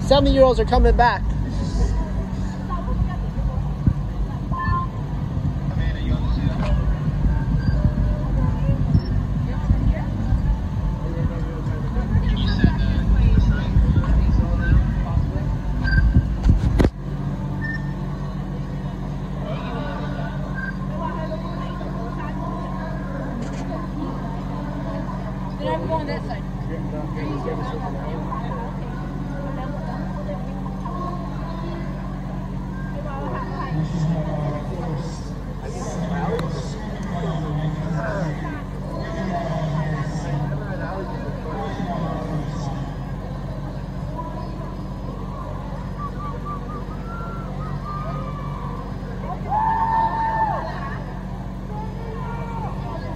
Seven-year-olds are coming back. Then I'm going that side.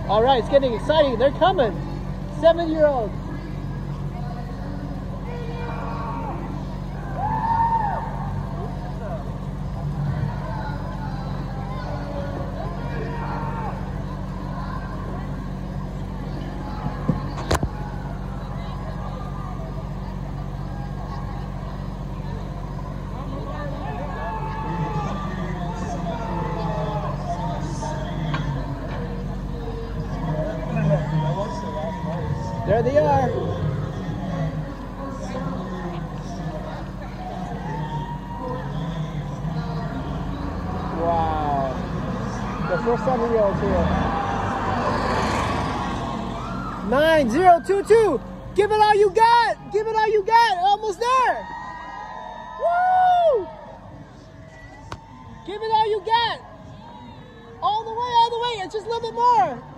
All right, it's getting exciting. They're coming. Seven-year-olds. There they are. Wow. The first year olds here. Nine zero two two. Give it all you got. Give it all you got. Almost there. Woo! Give it all you got. All the way, all the way. It's just a little bit more.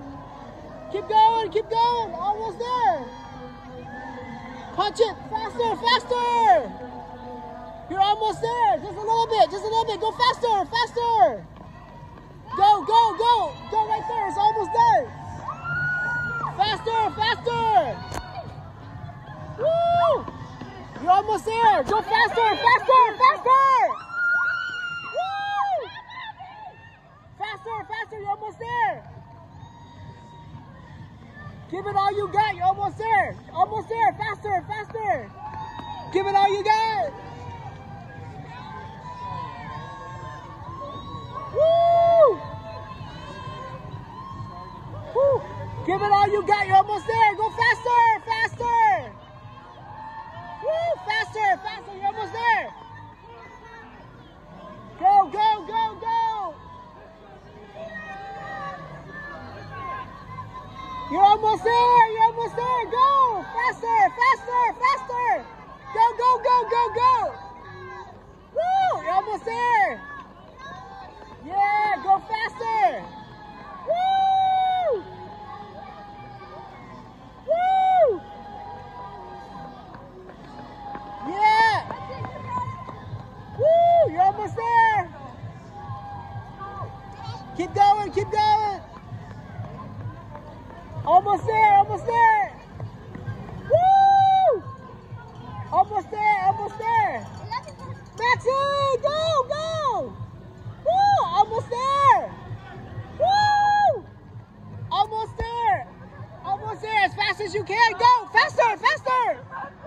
Keep going, keep going. Almost there. Punch it. Faster, faster. You're almost there. Just a little bit, just a little bit. Go faster, faster. Go, go, go. Go right there. It's almost there. Faster, faster. Woo! You're almost there. Go faster, faster. Woo! Faster, faster. You're almost there. Give it all you got. You're almost there. Almost there. Faster, faster. Give it all you got. Woo! Woo! Give it all you got. You're almost there. Go faster, faster. Woo! Faster, faster. You're almost there. You're almost there. You're almost there. Go faster, faster, faster. Go, go, go, go, go. Woo! You're almost there. Yeah, go faster. Woo! Woo! Yeah. Woo! You're almost there. Keep going, keep going. Almost there, almost there. Woo! Almost there, almost there. Maxie, go, go. Woo! Almost there. Woo! Almost there. Almost there, as fast as you can. Go, faster, faster.